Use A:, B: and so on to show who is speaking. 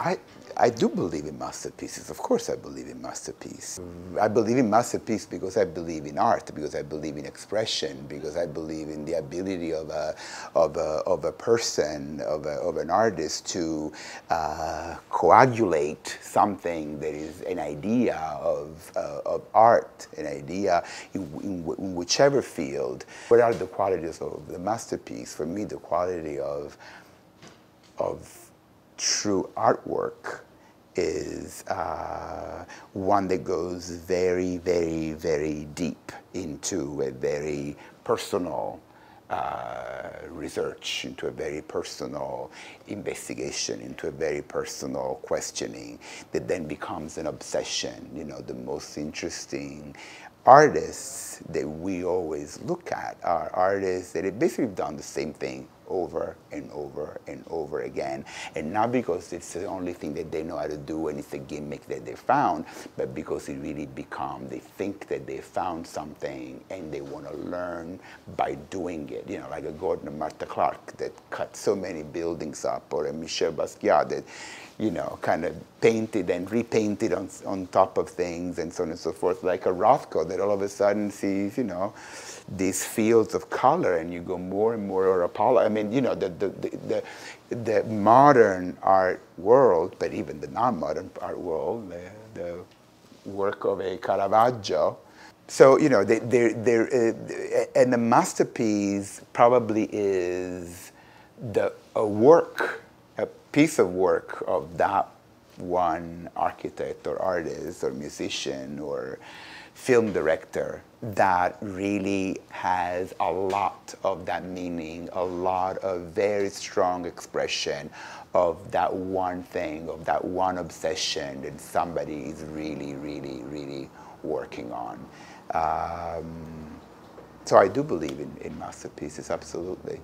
A: I, I do believe in masterpieces. Of course, I believe in masterpiece. I believe in masterpiece because I believe in art, because I believe in expression, because I believe in the ability of a, of a, of a person, of, a, of an artist to uh, coagulate something that is an idea of, uh, of art, an idea in, in, in whichever field. What are the qualities of the masterpiece? For me, the quality of, of true artwork is uh, one that goes very, very, very deep into a very personal uh, research, into a very personal investigation, into a very personal questioning that then becomes an obsession. You know, the most interesting artists that we always look at are artists that have basically done the same thing over and over and over again. And not because it's the only thing that they know how to do and it's a gimmick that they found, but because it really become, they think that they found something and they want to learn by doing it. You know, like a Gordon Matta-Clark that cut so many buildings up, or a Michel Basquiat that, you know, kind of painted and repainted on, on top of things and so on and so forth, like a Rothko that all of a sudden sees, you know, these fields of color and you go more and more or a Pollock. I mean, you know, the, the, the, the, the modern art world, but even the non-modern art world, the, the work of a Caravaggio. So, you know, they, they're, they're, uh, and the masterpiece probably is the, a work, a piece of work of that one architect or artist or musician or film director that really has a lot of that meaning, a lot of very strong expression of that one thing, of that one obsession that somebody is really, really, really working on. Um, so I do believe in, in masterpieces, absolutely.